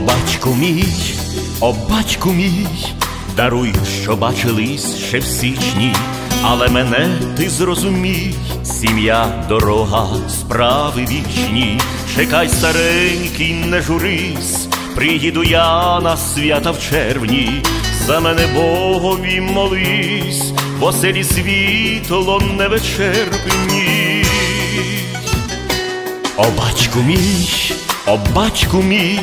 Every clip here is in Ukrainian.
батьку мій, о батьку мій, даруй, що бачились ще в січні, але мене ти зрозумій, сім'я, дорога, справи вічні, чекай, старенький, не журись, приїду я на свята в червні, за мене Богові молись, бо селі світло не вичерпні. О, батьку мій, о, батьку мій,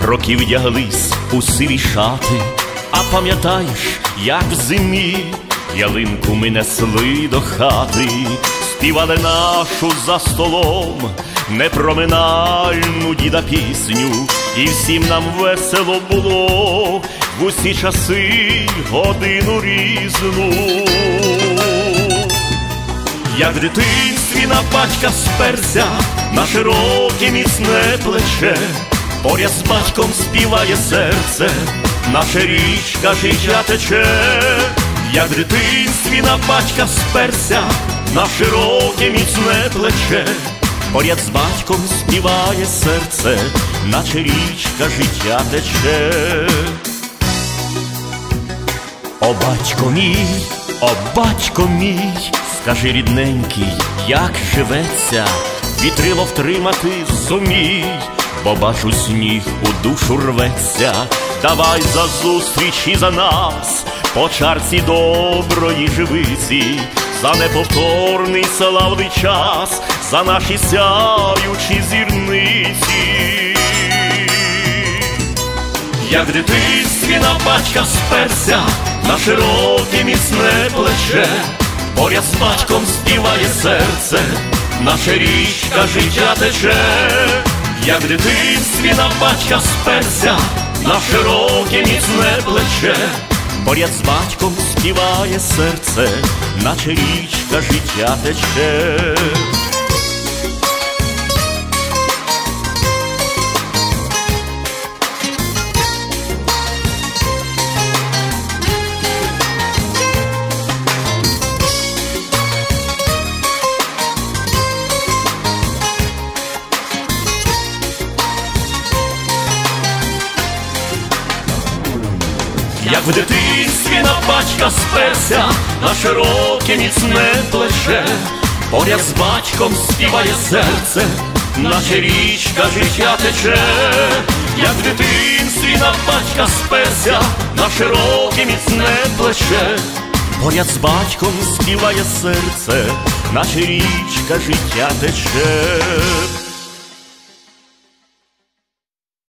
роки вдяглись у сиві шати, а пам'ятаєш, як в зимі ялинку ми несли до хати, співали нашу за столом, непроминальну діда пісню, і всім нам весело було в усі часи годину різну. Як в дитинстві на батька сперся на широке міцне плече, поряд з батьком співає серце, наша річка життя тече, як дитинстві на батька сперся на широке міцне плече, поряд з батьком співає серце, наче річка життя тече. О, батько мій, о, батько мій, скажи рідненький, як живеться, вітрило втримати зумій, бо бачу сніг у душу рветься, давай за зустріч і за нас, по чарці доброї живиці, за неповторний славний час, за наші сяючі зірниці. Як дитинстві на батька сперся на широке міцне плече, поряд з батьком співає серце, наша річка життя тече, як дитинстві на батька сперся на широке міцне плече, поряд з батьком співає серце, наче річка життя тече. Як в дитинстві на батька сперся на широке міцне плече, поряд з батьком співає серце, наче річка життя тече, як в дитинстві на батька сперся на широке міцне плече, поряд з батьком співає серце, наче річка життя тече.